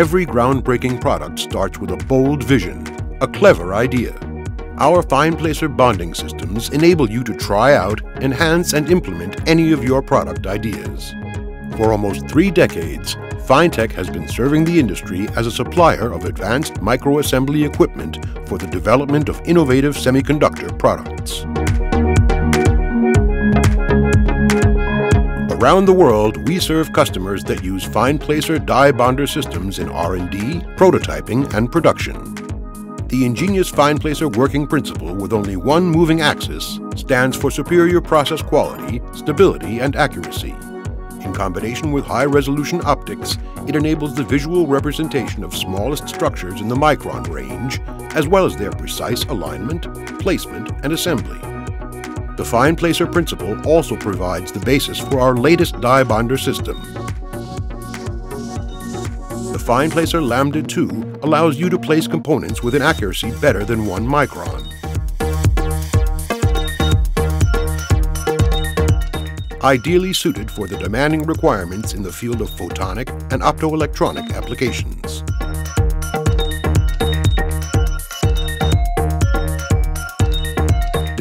Every groundbreaking product starts with a bold vision, a clever idea. Our FinePlacer bonding systems enable you to try out, enhance, and implement any of your product ideas. For almost three decades, Finetech has been serving the industry as a supplier of advanced microassembly equipment for the development of innovative semiconductor products. Around the world, we serve customers that use FinePlacer die bonder systems in R&D, prototyping, and production. The ingenious FinePlacer working principle with only one moving axis stands for superior process quality, stability, and accuracy. In combination with high-resolution optics, it enables the visual representation of smallest structures in the micron range, as well as their precise alignment, placement, and assembly. The FinePlacer principle also provides the basis for our latest die bonder system. The FinePlacer Lambda 2 allows you to place components with an accuracy better than 1 micron. Ideally suited for the demanding requirements in the field of photonic and optoelectronic applications.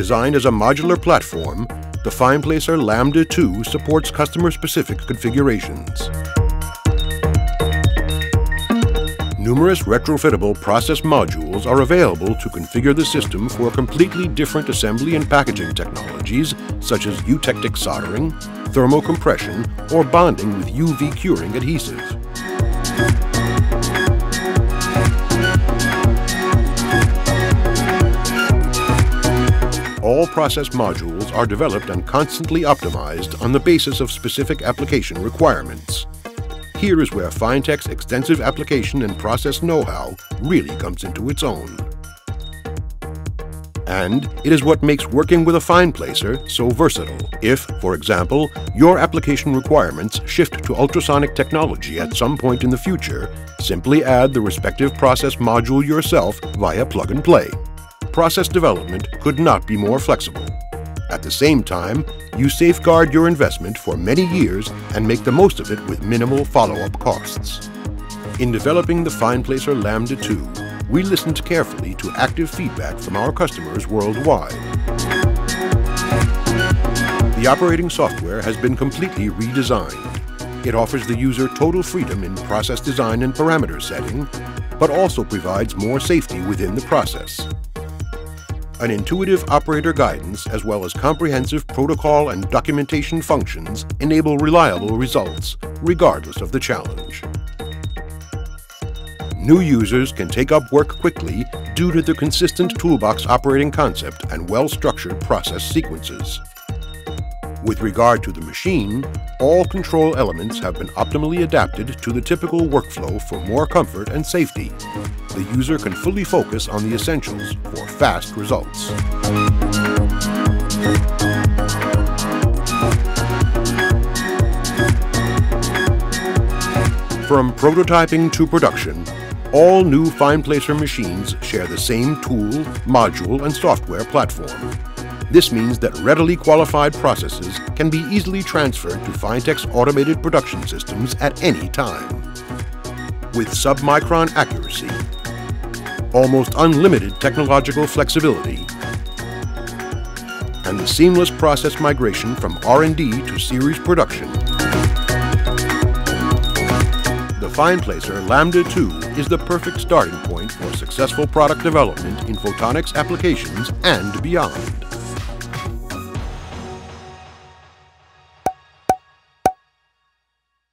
Designed as a modular platform, the FinePlacer Lambda 2 supports customer-specific configurations. Numerous retrofittable process modules are available to configure the system for completely different assembly and packaging technologies such as eutectic soldering, thermocompression, or bonding with UV curing adhesive. All process modules are developed and constantly optimized on the basis of specific application requirements. Here is where Finetech's extensive application and process know-how really comes into its own. And it is what makes working with a FinePlacer so versatile. If, for example, your application requirements shift to ultrasonic technology at some point in the future, simply add the respective process module yourself via plug and play process development could not be more flexible. At the same time, you safeguard your investment for many years and make the most of it with minimal follow-up costs. In developing the FinePlacer Lambda 2, we listened carefully to active feedback from our customers worldwide. The operating software has been completely redesigned. It offers the user total freedom in process design and parameter setting, but also provides more safety within the process an intuitive operator guidance as well as comprehensive protocol and documentation functions enable reliable results, regardless of the challenge. New users can take up work quickly due to the consistent toolbox operating concept and well-structured process sequences. With regard to the machine, all control elements have been optimally adapted to the typical workflow for more comfort and safety. The user can fully focus on the essentials for fast results. From prototyping to production, all new FinePlacer machines share the same tool, module, and software platform. This means that readily qualified processes can be easily transferred to Finetech's automated production systems at any time. With submicron accuracy, almost unlimited technological flexibility, and the seamless process migration from R&D to series production, the FinePlacer Lambda 2 is the perfect starting point for successful product development in photonics applications and beyond.